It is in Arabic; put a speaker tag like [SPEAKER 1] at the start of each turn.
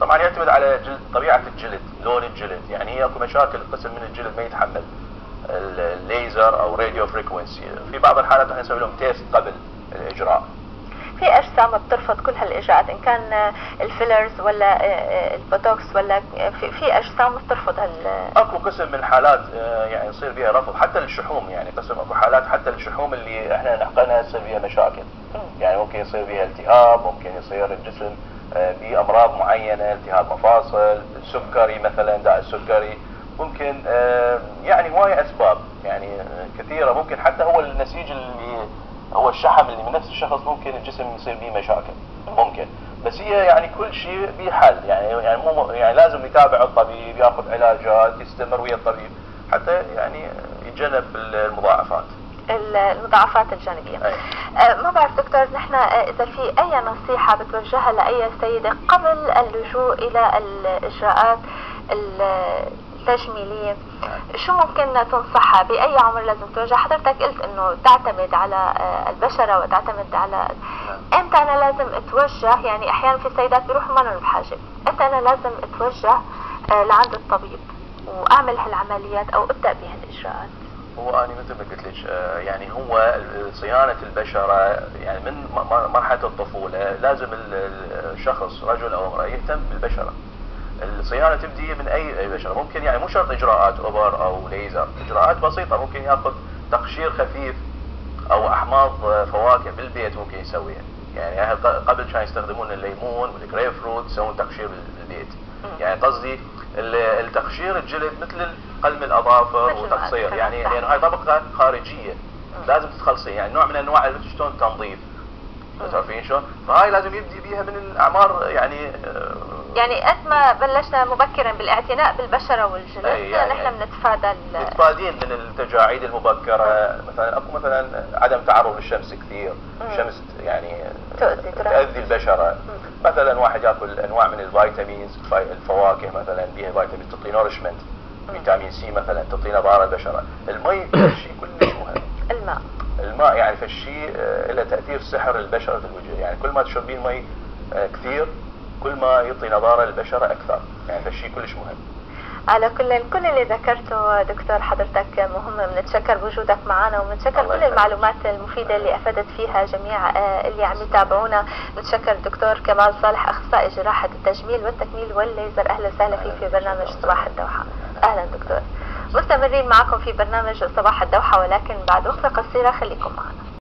[SPEAKER 1] طبعا يعتمد على جلد طبيعة الجلد لون الجلد. يعني هي أكو مشاكل قسم من الجلد ما يتحمل. الليزر أو radio frequency في بعض الحالات إحنا نسوي لهم test قبل الإجراء.
[SPEAKER 2] في أجسام بترفض كل هالاجراءات إن كان ال fillers ولا البوتوكس ولا في, في أجسام بترفض هال
[SPEAKER 1] أكو قسم من الحالات يعني يصير بها رفض. حتى للشحوم يعني قسم أكو حالات حتى للشحوم اللي إحنا نحقنها يصير بها مشاكل. يعني ممكن يصير بها التهاب ممكن يصير الجسم بأمراض معينة التهاب مفاصل السكري مثلا داء السكري. ممكن يعني هواية أسباب. يعني كثيرة. ممكن حتى هو النسيج اللي هو الشحم اللي من نفس الشخص ممكن الجسم يصير به مشاكل. ممكن. بس هي يعني كل شيء به حل. يعني يعني مو يعني لازم يتابع الطبيب ياخذ علاجات يستمر ويا الطبيب. حتى يعني يتجنب المضاعفات.
[SPEAKER 2] المضاعفات الجانبية.
[SPEAKER 1] أي.
[SPEAKER 2] أه ما بعرف دكتور نحن إذا في أي نصيحة بتوجهها لأي سيدة قبل اللجوء إلى الإجراءات التجميلية شو ممكن تنصحها؟ بأي عمر لازم توجه؟ حضرتك قلت إنه تعتمد على البشرة وتعتمد على إمتى أنا لازم أتوجه؟ يعني أحيانا في سيدات بيروحوا ما بحاجب إمتى أنا لازم أتوجه لعند الطبيب وأعمل هالعمليات أو أبدأ بهالإجراءات؟
[SPEAKER 1] هو أنا مثل ما قلت لك يعني هو صيانة البشرة يعني من مرحلة الطفولة لازم الشخص رجل أو امرأة يهتم بالبشرة. الصيانة تبدي من أي أي بشرة. ممكن يعني مو شرط إجراءات أوبر أو ليزر إجراءات بسيطة. ممكن يأخذ تقشير خفيف أو أحماض فواكه بالبيت ممكن يسويها. يعني قبل كانوا يستخدمون الليمون والجريب فروت يسوون تقشير بالبيت. يعني قصدي التقشير الجلد مثل قلم الأظافر وتقصير. يعني لأنه يعني هاي طبقة خارجية. لازم تتخلصين يعني نوع من أنواع شلون تنظيف. تعرفين شلون؟ فهاي لازم يبدي بيها من الأعمار يعني
[SPEAKER 2] يعني قد ما بلشنا مبكرا بالإعتناء بالبشرة والجلد
[SPEAKER 1] يعني
[SPEAKER 2] نحن بنتفادى
[SPEAKER 1] متفادين من التجاعيد المبكرة. مثلا أكو مثلا عدم تعرض للشمس كثير. الشمس يعني
[SPEAKER 2] تؤذي
[SPEAKER 1] تؤذي البشرة. مثلا واحد يأكل أنواع من ال vitamins الفواكه مثلا بيها فيتامين تعطي nourishment فيتامين C مثلا تعطي نضاره البشرة. المي شيء كلش مهم.
[SPEAKER 2] الماء.
[SPEAKER 1] الماء يعني فالشيء له تأثير سحر البشرة الوجه. يعني كل ما تشربين مي كثير كل ما يعطي نضاره للبشره أكثر يعني فالشيء كلش مهم.
[SPEAKER 2] على كل كل اللي ذكرته دكتور حضرتك مهم بنتشكر بوجودك معنا وبنتشكر كل المعلومات المفيدة اللي أفادت فيها جميع اللي عم يتابعونا. بنتشكر الدكتور كمال صالح أخصائي جراحة التجميل والتكميل والليزر. أهلا وسهلا فيك في برنامج صباح الدوحة. أهلا دكتور. مستمرين معكم في برنامج صباح الدوحة ولكن بعد وقفة قصيرة خليكم معنا.